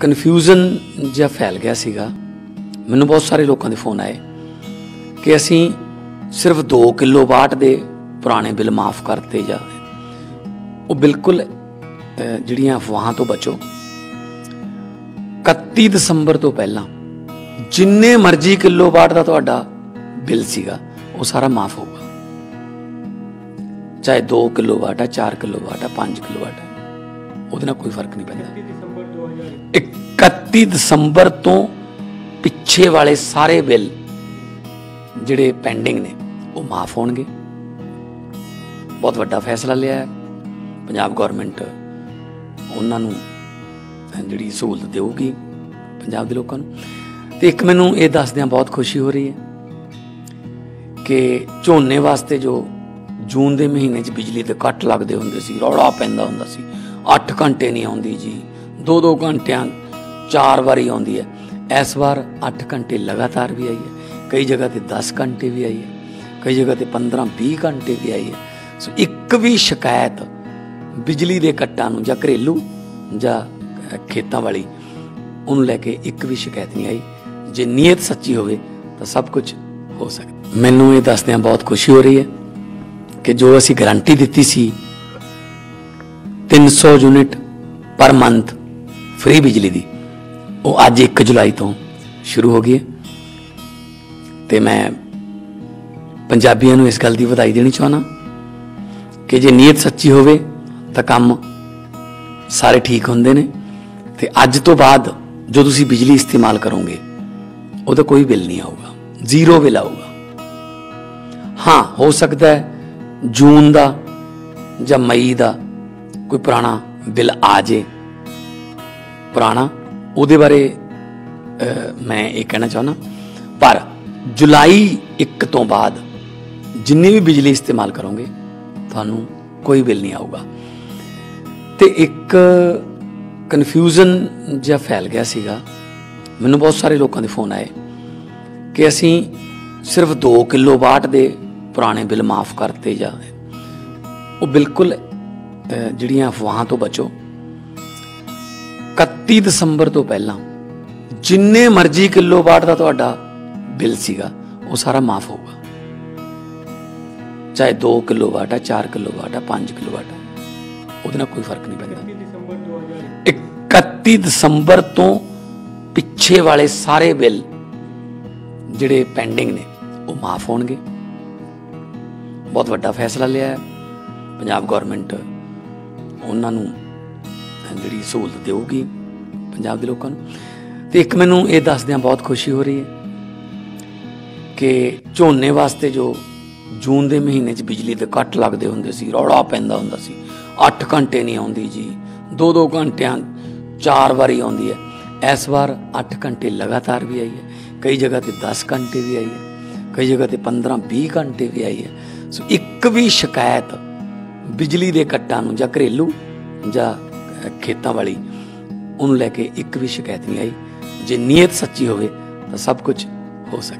Confusion ਜਿਹਾ ਫੈਲ ਗਿਆ ਸੀਗਾ। ਮੈਨੂੰ ਬਹੁਤ ਸਾਰੇ ਲੋਕਾਂ ਦੇ ਫੋਨ ਆਏ ਕਿ ਅਸੀਂ ਸਿਰਫ 2 ਕਿਲੋ ਵਾਟ ਦੇ ਪੁਰਾਣੇ ਬਿੱਲ ਮਾਫ ਕਰਤੇ ਜਾ ਉਹ ਬਿਲਕੁਲ ਜਿਹੜੀਆਂ ਅਫਵਾਹਾਂ ਤੋਂ ਬਚੋ। 31 ਦਸੰਬਰ ਤੋਂ ਪਹਿਲਾਂ ਜਿੰਨੇ ਮਰਜ਼ੀ ਕਿਲੋ ਵਾਟ ਦਾ ਤੁਹਾਡਾ ਬਿੱਲ ਸੀਗਾ, ਉਹ ਸਾਰਾ ਮਾਫ ਹੋਊਗਾ। ਚਾਹੇ 2 ਕਿਲੋ ਵਾਟ ਆ 4 ਕਿਲੋ ਵਾਟ ਆ 5 ਕਿਲੋ ਵਾਟ ਹੈ ਉਹਦੇ ਨਾਲ ਕੋਈ ਫ਼ਰਕ ਨਹੀਂ ਪੈਂਦਾ। 31 ਦਸੰਬਰ ਤੋਂ ਪਿੱਛੇ ਵਾਲੇ ਸਾਰੇ ਬਿੱਲ ਜਿਹੜੇ ਪੈਂਡਿੰਗ ਨੇ, ਉਹ ਮਾਫ ਹੋਣਗੇ। ਬਹੁਤ ਵੱਡਾ ਫੈਸਲਾ ਲਿਆ ਹੈ। ਪੰਜਾਬ ਗਵਰਨਮੈਂਟ ਉਹਨਾਂ ਨੂੰ ਜਿਹੜੀ ਸਹੂਲਤ ਦੇਊਗੀ ਪੰਜਾਬ ਦੇ ਲੋਕਾਂ ਨੂੰ। ਤੇ ਇੱਕ ਮੈਨੂੰ ਇਹ ਦੱਸਦਿਆਂ ਬਹੁਤ ਖੁਸ਼ੀ ਹੋ ਰਹੀ ਹੈ ਕਿ ਝੋਨੇ ਵਾਸਤੇ ਜੋ ਜੂਨ ਦੇ ਮਹੀਨੇ 'ਚ ਬਿਜਲੀ ਦੇ ਕੱਟ ਲੱਗਦੇ ਹੁੰਦੇ ਸੀ, ਰੌਲਾ ਪੈਂਦਾ ਹੁੰਦਾ ਸੀ। 8 ਘੰਟੇ ਨਹੀਂ ਆਉਂਦੀ ਜੀ। 2-2 ਘੰਟਿਆਂ ਚਾਰ ਵਾਰੀ ਆਉਂਦੀ ਹੈ। ਇਸ ਵਾਰ 8 ਘੰਟੇ ਲਗਾਤਾਰ ਵੀ ਆਈ ਹੈ। ਕਈ ਜਗ੍ਹਾ ਤੇ 10 ਘੰਟੇ ਵੀ ਆਈ ਹੈ। ਕਈ ਜਗ੍ਹਾ ਤੇ 15-20 ਘੰਟੇ ਵੀ ਆਈ ਹੈ। ਸੋ ਇੱਕ ਵੀ ਸ਼ਿਕਾਇਤ ਬਿਜਲੀ ਦੇ ਕੱਟਾਂ ਨੂੰ ਜਾਂ ਘਰੇਲੂ ਜਾਂ ਖੇਤਾਂ ਵਾਲੀ, ਉਹਨੂੰ ਲੈ ਕੇ ਇੱਕ ਵੀ ਸ਼ਿਕਾਇਤ ਨਹੀਂ ਆਈ। ਜੇ ਨੀਅਤ ਸੱਚੀ ਹੋਵੇ ਤਾਂ ਸਭ ਕੁਝ ਹੋ ਸਕਦਾ। ਮੈਨੂੰ ਇਹ ਦੱਸਦਿਆਂ ਬਹੁਤ ਖੁਸ਼ੀ ਹੋ ਰਹੀ ਹੈ ਕਿ ਜੋ ਅਸੀਂ ਗਾਰੰਟੀ ਦਿੱਤੀ ਸੀ 300 ਯੂਨਿਟ ਪਰ ਮੰਥ ਫ੍ਰੀ ਬਿਜਲੀ ਦੀ। ਉਹ ਅੱਜ 1 ਜੁਲਾਈ ਤੋਂ ਸ਼ੁਰੂ ਹੋ ਗਈ ਹੈ। ਤੇ ਮੈਂ ਪੰਜਾਬੀਆਂ ਨੂੰ ਇਸ ਗੱਲ ਦੀ ਵਧਾਈ ਦੇਣੀ ਚਾਹਣਾ ਕਿ ਜੇ ਨੀਅਤ ਸੱਚੀ ਹੋਵੇ ਤਾਂ ਕੰਮ ਸਾਰੇ ਠੀਕ ਹੁੰਦੇ ਨੇ। ਤੇ ਅੱਜ ਤੋਂ ਬਾਅਦ ਜੋ ਤੁਸੀਂ ਬਿਜਲੀ ਇਸਤੇਮਾਲ ਕਰੋਗੇ, ਉਹਦਾ ਕੋਈ ਬਿੱਲ ਨਹੀਂ ਆਊਗਾ। ਜ਼ੀਰੋ ਬਿੱਲ ਆਊਗਾ। ਹਾਂ, ਹੋ ਸਕਦਾ ਹੈ ਜੂਨ ਦਾ ਜਾਂ ਮਈ ਦਾ ਕੋਈ ਪੁਰਾਣਾ ਬਿੱਲ ਆ ਜੇ। ਪੁਰਾਣਾ, ਉਹਦੇ ਬਾਰੇ ਮੈਂ ਇਹ ਕਹਿਣਾ ਚਾਹੁੰਦਾ। ਪਰ ਜੁਲਾਈ 1 ਤੋਂ ਬਾਅਦ ਜਿੰਨੀ ਵੀ ਬਿਜਲੀ ਇਸਤੇਮਾਲ ਕਰੋਗੇ, ਤੁਹਾਨੂੰ ਕੋਈ ਬਿੱਲ ਨਹੀਂ ਆਊਗਾ। ਤੇ ਇੱਕ ਕਨਫਿਊਜ਼ਨ ਜਿਹਾ ਫੈਲ ਗਿਆ ਸੀਗਾ। ਮੈਨੂੰ ਬਹੁਤ ਸਾਰੇ ਲੋਕਾਂ ਦੇ ਫੋਨ ਆਏ ਕਿ ਅਸੀਂ ਸਿਰਫ 2 ਕਿਲੋ ਵਾਟ ਦੇ ਪੁਰਾਣੇ ਬਿੱਲ ਮਾਫ ਕਰਤੇ ਜਾ ਉਹ ਬਿਲਕੁਲ ਜਿਹੜੀਆਂ ਅਫਵਾਹਾਂ ਤੋਂ ਬਚੋ। 31 ਦਸੰਬਰ ਤੋਂ ਪਹਿਲਾਂ ਜਿੰਨੇ ਮਰਜ਼ੀ ਕਿਲੋ ਵਾਟ ਦਾ ਤੁਹਾਡਾ ਬਿੱਲ ਸੀਗਾ, ਉਹ ਸਾਰਾ ਮਾਫ ਹੋਊਗਾ। ਚਾਹੇ 2 ਕਿਲੋ ਵਾਟ ਹੈ 4 ਕਿਲੋ ਵਾਟ ਹੈ 5 ਕਿਲੋ ਵਾਟ ਆ, ਉਹਦੇ ਨਾਲ ਕੋਈ ਫ਼ਰਕ ਨਹੀਂ ਪੈਂਦਾ। 31 ਦਸੰਬਰ ਤੋਂ ਪਿੱਛੇ ਵਾਲੇ ਸਾਰੇ ਬਿੱਲ ਜਿਹੜੇ ਪੈਂਡਿੰਗ ਨੇ, ਉਹ ਮਾਫ ਹੋਣਗੇ। ਬਹੁਤ ਵੱਡਾ ਫੈਸਲਾ ਲਿਆ ਹੈ। ਪੰਜਾਬ ਗਵਰਨਮੈਂਟ ਉਹਨਾਂ ਨੂੰ ਜਿਹੜੀ ਸਹੂਲਤ ਦੇਊਗੀ ਪੰਜਾਬ ਦੇ ਲੋਕਾਂ ਨੂੰ। ਤੇ ਇੱਕ ਮੈਨੂੰ ਇਹ ਦੱਸਦਿਆਂ ਬਹੁਤ ਖੁਸ਼ੀ ਹੋ ਰਹੀ ਹੈ ਕਿ ਝੋਨੇ ਵਾਸਤੇ ਜੋ ਜੂਨ ਦੇ ਮਹੀਨੇ 'ਚ ਬਿਜਲੀ ਦੇ ਕੱਟ ਲੱਗਦੇ ਹੁੰਦੇ ਸੀ, ਰੌਲਾ ਪੈਂਦਾ ਹੁੰਦਾ ਸੀ 8 ਘੰਟੇ ਨਹੀਂ ਆਉਂਦੀ ਜੀ 2-2 ਘੰਟਿਆਂ, ਚਾਰ ਵਾਰੀ ਆਉਂਦੀ ਹੈ। ਇਸ ਵਾਰ 8 ਘੰਟੇ ਲਗਾਤਾਰ ਵੀ ਆਈ ਹੈ, ਕਈ ਜਗ੍ਹਾ ਤੇ 10 ਘੰਟੇ ਵੀ ਆਈ ਹੈ, ਕਈ ਜਗ੍ਹਾ ਤੇ 15-20 ਘੰਟੇ ਵੀ ਆਈ ਹੈ। ਸੋ ਇੱਕ ਵੀ ਸ਼ਿਕਾਇਤ ਬਿਜਲੀ ਦੇ ਕੱਟਾਂ ਨੂੰ ਜਾਂ ਘਰੇਲੂ ਜਾਂ ਖੇਤਾਂ ਵਾਲੀ, ਉਹਨੂੰ ਲੈ ਕੇ ਇੱਕ ਵੀ ਸ਼ਿਕਾਇਤ ਨਹੀਂ ਆਈ। ਜੇ ਨੀਅਤ ਸੱਚੀ ਹੋਵੇ ਤਾਂ ਸਭ ਕੁਝ ਹੋ ਸਕਦਾ